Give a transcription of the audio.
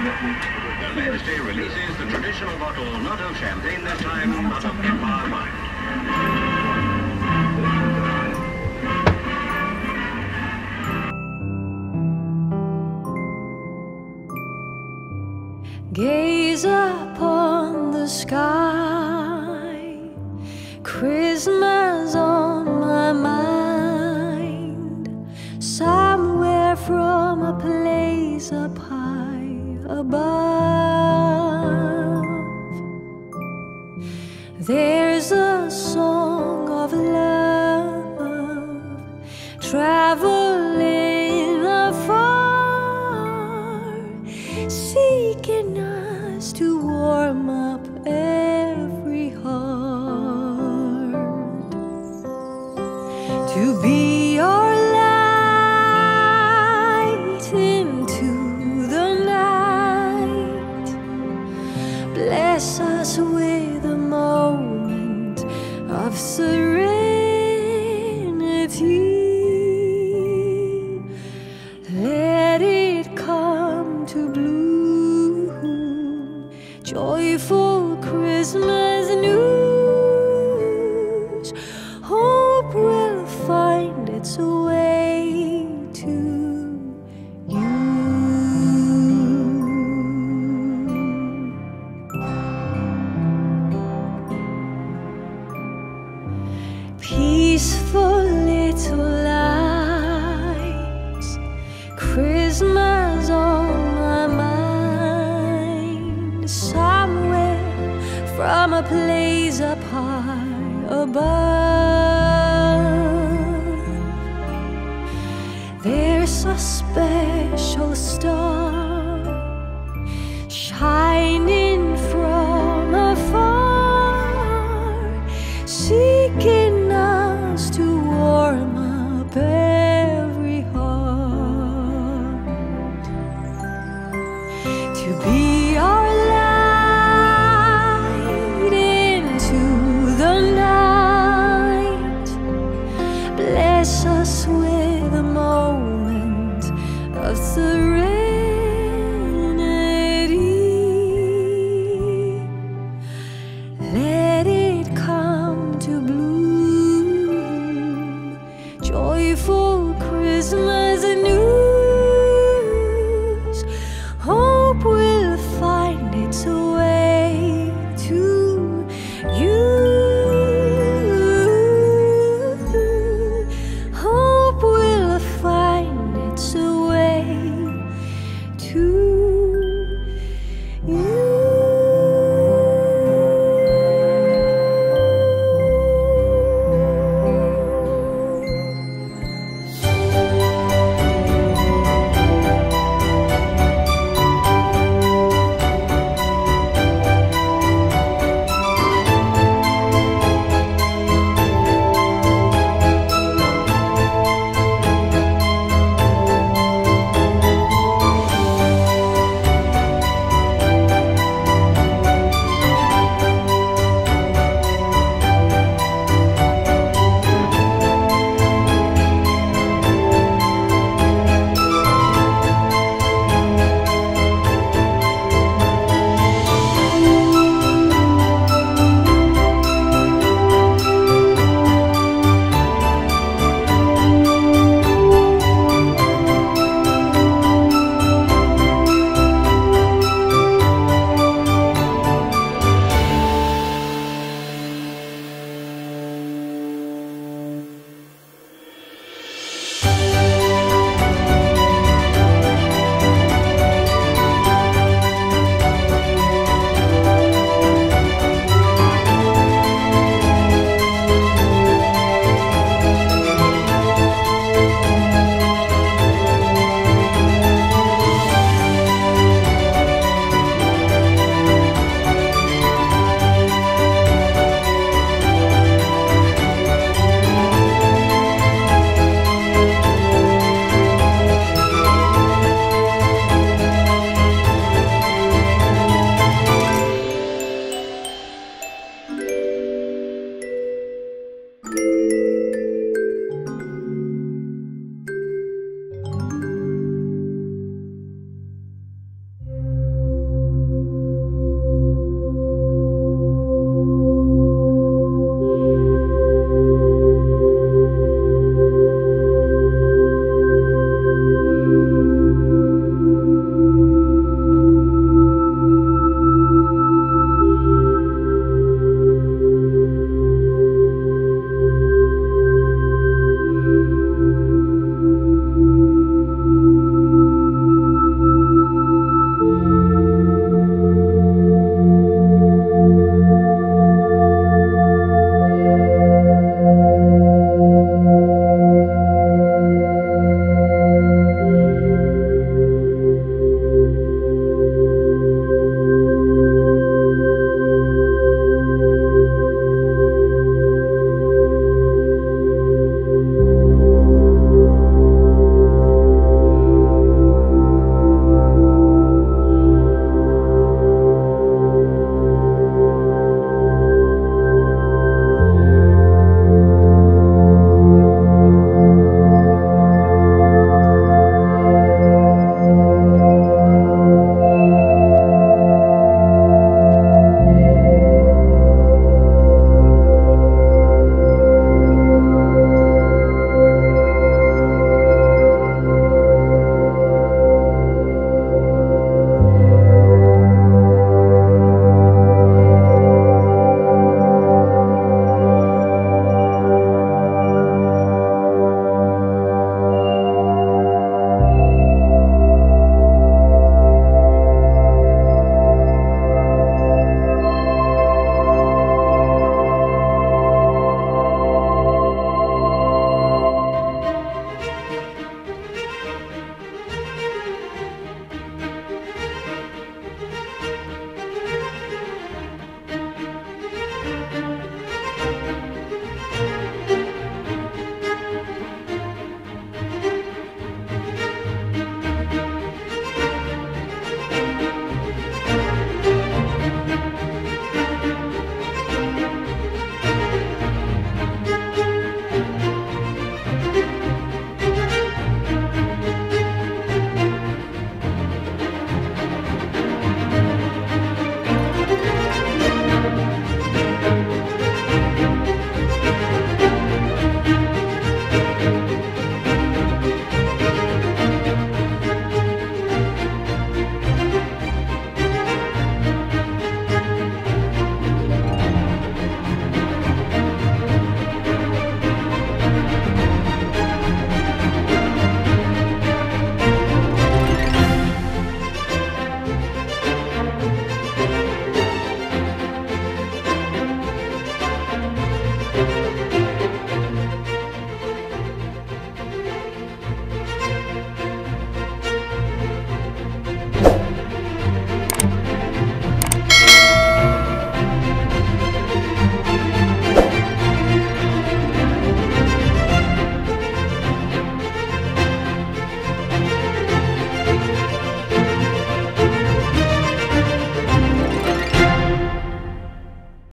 Her Majesty releases the traditional bottle, not of champagne this time, but of Empire wine. just to warm up